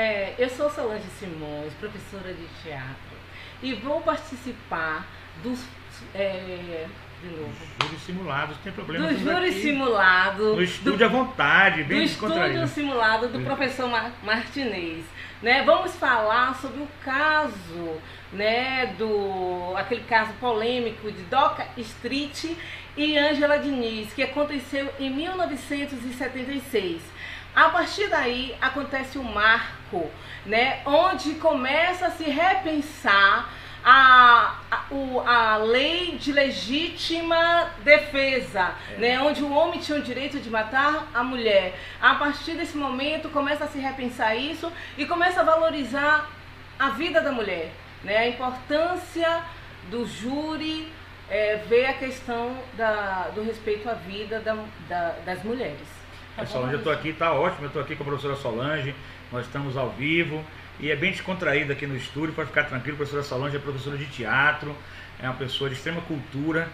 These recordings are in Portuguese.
é, eu sou Solange Simões, professora de teatro, e vou participar dos. É, de novo. Júri simulados, tem problema. Do júri simulado. No estúdio à vontade, bem Do estúdio simulado do professor Mar Martinez. Né? Vamos falar sobre o caso, né, do aquele caso polêmico de Doca Street e Ângela Diniz, que aconteceu em 1976. A partir daí acontece o marco, né, onde começa a se repensar a, a, o, a lei de legítima defesa, é. né, onde o homem tinha o direito de matar a mulher. A partir desse momento começa a se repensar isso e começa a valorizar a vida da mulher, né, a importância do júri é, ver a questão da, do respeito à vida da, da, das mulheres. Tá Solange, eu estou aqui, está ótimo, eu estou aqui com a professora Solange, nós estamos ao vivo. E é bem descontraído aqui no estúdio, pode ficar tranquilo. A professora Solange é professora de teatro, é uma pessoa de extrema cultura.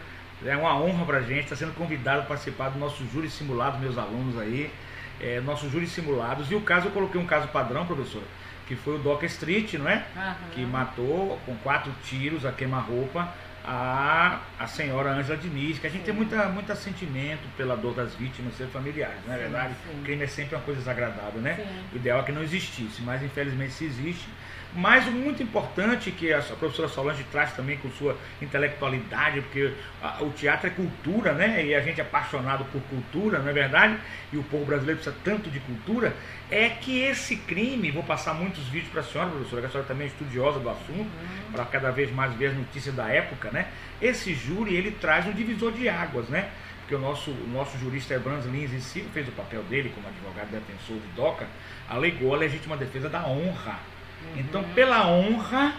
É uma honra para a gente estar sendo convidado a participar do nosso júri simulado, meus alunos aí. É, nossos júri simulados. E o caso, eu coloquei um caso padrão, professora, que foi o Doc Street, não é? Uhum. Que matou com quatro tiros a queima-roupa a, a senhora Ângela Diniz, que a gente sim. tem muita, muito sentimento pela dor das vítimas e familiares, não é sim, verdade? Sim. Crime é sempre uma coisa desagradável, né? O ideal é que não existisse, mas infelizmente se existe. Mas o muito importante que a professora Solange traz também com sua intelectualidade, porque o teatro é cultura, né? E a gente é apaixonado por cultura, não é verdade? E o povo brasileiro precisa tanto de cultura, é que esse crime, vou passar muitos vídeos para a senhora, professora, que a senhora também é estudiosa do assunto, uhum. para cada vez mais ver as notícias da época, né? Esse júri, ele traz um divisor de águas, né? Porque o nosso, o nosso jurista Ebrans Lins em si fez o papel dele como advogado defensor de DOCA, alegou a legítima defesa da honra Uhum. Então, pela honra,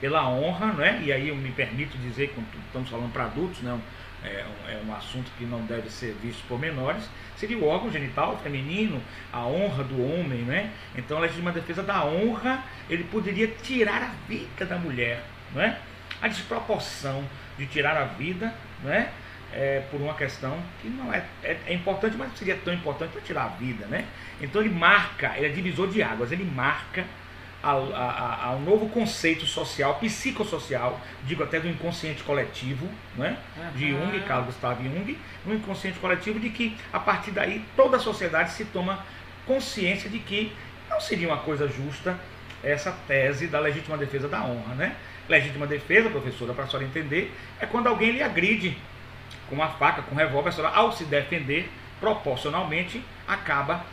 pela honra, né? e aí eu me permito dizer, quando estamos falando para adultos, não, é, um, é um assunto que não deve ser visto por menores, seria o órgão genital feminino, a honra do homem, né? Então, a legítima defesa da honra, ele poderia tirar a vida da mulher, não é? A desproporção de tirar a vida, não é? É, por uma questão que não é, é, é importante, mas seria tão importante para tirar a vida, né? Então ele marca, ele é divisor de águas, ele marca a, a, a, um novo conceito social, psicossocial, digo até do inconsciente coletivo, né? Uhum. de Jung, Carl Gustav Jung, um inconsciente coletivo de que a partir daí toda a sociedade se toma consciência de que não seria uma coisa justa essa tese da legítima defesa da honra. Né? Legítima defesa, professora, para a senhora entender, é quando alguém lhe agride com uma faca, com um revólver, a senhora, ao se defender, proporcionalmente acaba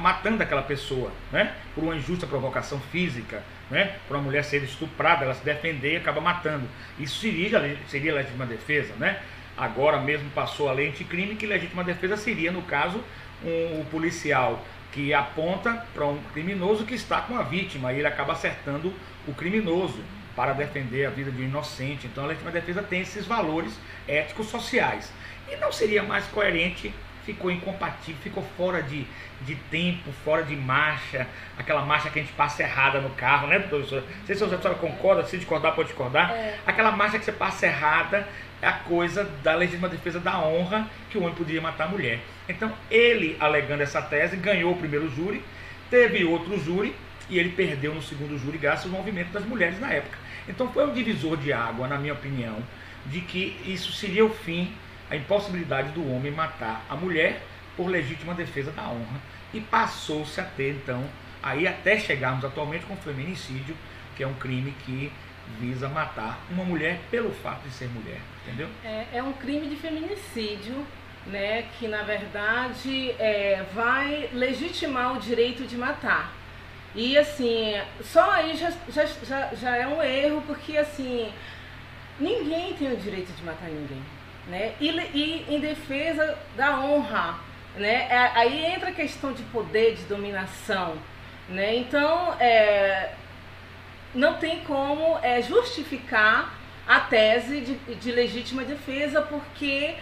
matando aquela pessoa, né? Por uma injusta provocação física, né? Por uma mulher ser estuprada, ela se defender e acaba matando. Isso seria, seria legítima defesa, né? Agora mesmo passou a lei anticrime que legítima defesa seria, no caso, um, um policial que aponta para um criminoso que está com a vítima e ele acaba acertando o criminoso para defender a vida de um inocente. Então a legítima defesa tem esses valores éticos sociais. E não seria mais coerente ficou incompatível, ficou fora de, de tempo, fora de marcha, aquela marcha que a gente passa errada no carro, né, professora? Não sei se a senhora concorda, se discordar, pode discordar. É. Aquela marcha que você passa errada é a coisa da legítima defesa da honra que o homem podia matar a mulher. Então, ele, alegando essa tese, ganhou o primeiro júri, teve outro júri e ele perdeu no segundo júri graças ao movimento das mulheres na época. Então, foi um divisor de água, na minha opinião, de que isso seria o fim a impossibilidade do homem matar a mulher por legítima defesa da honra e passou-se a ter então aí até chegarmos atualmente com o feminicídio, que é um crime que visa matar uma mulher pelo fato de ser mulher, entendeu? É, é um crime de feminicídio, né, que na verdade é, vai legitimar o direito de matar. E assim, só aí já, já, já, já é um erro, porque assim, ninguém tem o direito de matar ninguém né? E, e em defesa da honra, né? É, aí entra a questão de poder, de dominação, né? Então, é, não tem como é, justificar a tese de, de legítima defesa, porque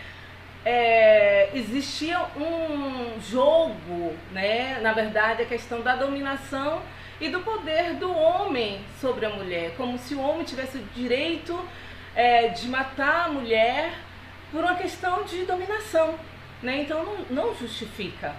é, existia um jogo, né? na verdade, a questão da dominação e do poder do homem sobre a mulher, como se o homem tivesse o direito é, de matar a mulher por uma questão de dominação. Né? Então não, não justifica.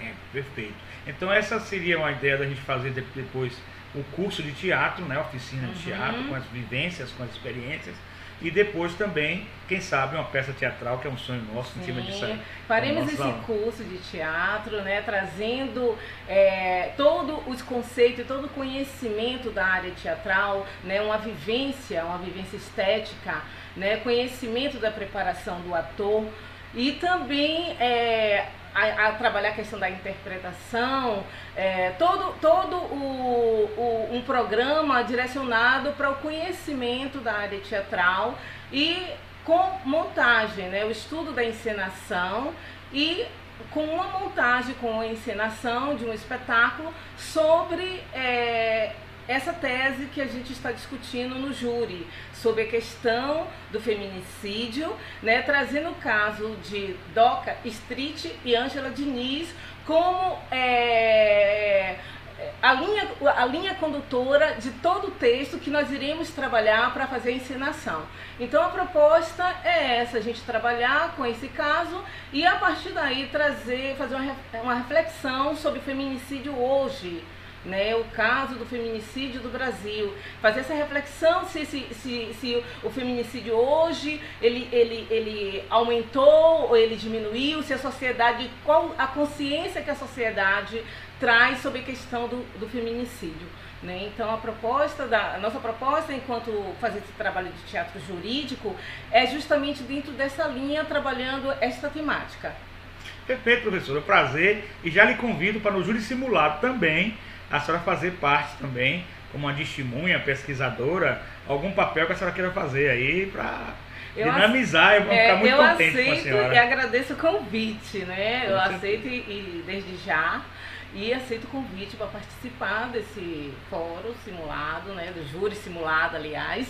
É, perfeito. Então essa seria uma ideia da gente fazer depois o curso de teatro, né, oficina de uhum. teatro, com as vivências, com as experiências. E depois também, quem sabe, uma peça teatral, que é um sonho nosso, em cima disso. Faremos esse curso de teatro, né, trazendo é, todos os conceitos, todo o conhecimento da área teatral, né, uma vivência, uma vivência estética, né, conhecimento da preparação do ator e também é, a, a, trabalhar a questão da interpretação, é, todo, todo o, o, um programa direcionado para o conhecimento da área teatral e com montagem, né, o estudo da encenação e com uma montagem, com a encenação de um espetáculo sobre é, essa tese que a gente está discutindo no júri, sobre a questão do feminicídio, né, trazendo o caso de Doca Street e Ângela Diniz como é, a, linha, a linha condutora de todo o texto que nós iremos trabalhar para fazer a ensinação. Então a proposta é essa, a gente trabalhar com esse caso e a partir daí trazer, fazer uma, uma reflexão sobre feminicídio hoje né, o caso do feminicídio do Brasil, fazer essa reflexão se, se, se, se, o feminicídio hoje ele, ele, ele aumentou ou ele diminuiu, se a sociedade, qual a consciência que a sociedade traz sobre a questão do, do feminicídio. Né? Então a proposta da a nossa proposta enquanto fazer esse trabalho de teatro jurídico é justamente dentro dessa linha trabalhando esta temática. Perfeito, professor. Um prazer e já lhe convido para no júri simulado também a senhora fazer parte também, como uma testemunha, pesquisadora, algum papel que a senhora queira fazer aí para dinamizar. Eu vou ficar é, muito eu contente aceito com a senhora. e agradeço o convite, né? eu aceito e, e desde já e aceito o convite para participar desse fórum simulado, né, do júri simulado, aliás,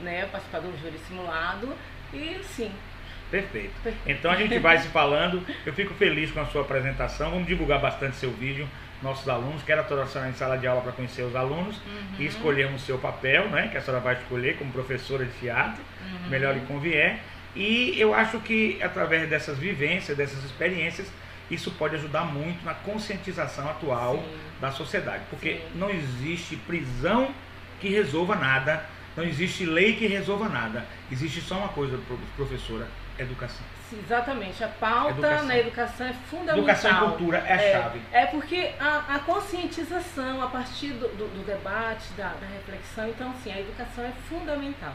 né, participar do júri simulado e sim. Perfeito. Então a gente vai se falando. Eu fico feliz com a sua apresentação. Vamos divulgar bastante seu vídeo nossos alunos, quero a senhora em sala de aula para conhecer os alunos uhum. e escolhermos o seu papel, né, que a senhora vai escolher como professora de teatro, uhum. melhor lhe convier. E eu acho que através dessas vivências, dessas experiências, isso pode ajudar muito na conscientização atual Sim. da sociedade, porque Sim. não existe prisão que resolva nada, não existe lei que resolva nada. Existe só uma coisa, professora, educação. Exatamente, a pauta educação. na educação é fundamental. Educação e cultura é a é, chave. É porque a, a conscientização a partir do, do, do debate, da, da, reflexão, então assim, a educação é fundamental.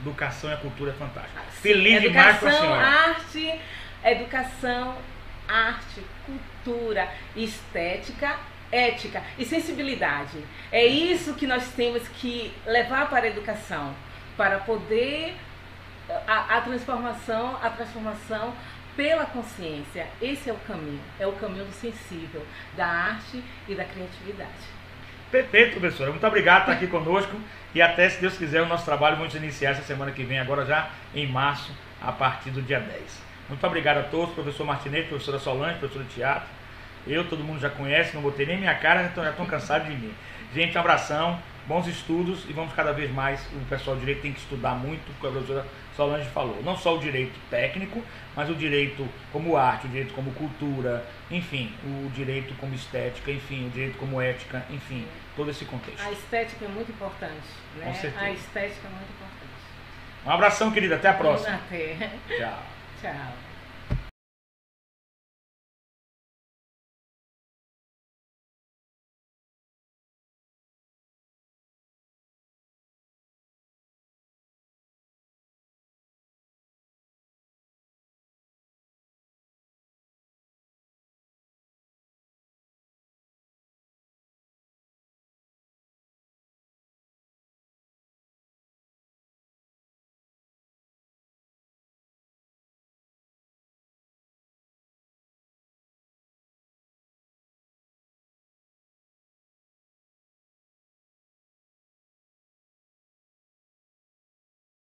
Educação e a cultura é fantástica. Ah, Feliz educação, demais com a senhora. Arte, educação, arte, cultura, estética ética e sensibilidade. É isso que nós temos que levar para a educação, para poder a, a transformação, a transformação pela consciência. Esse é o caminho, é o caminho do sensível, da arte e da criatividade. Perfeito, professora. Muito obrigado por estar aqui conosco. E até, se Deus quiser, o nosso trabalho vamos iniciar essa semana que vem, agora já em março, a partir do dia 10. Muito obrigado a todos, professor Martinete, professora Solange, professora de teatro. Eu, todo mundo já conhece, não botei nem minha cara, então já estão cansados de mim. Gente, um abração bons estudos e vamos cada vez mais, o pessoal direito tem que estudar muito, como a professora Solange falou, não só o direito técnico, mas o direito como arte, o direito como cultura, enfim, o direito como estética, enfim, o direito como ética, enfim, todo esse contexto. A estética é muito importante, né? Com certeza. A estética é muito importante. Um abração, querida, até a próxima. Até. Tchau. Tchau.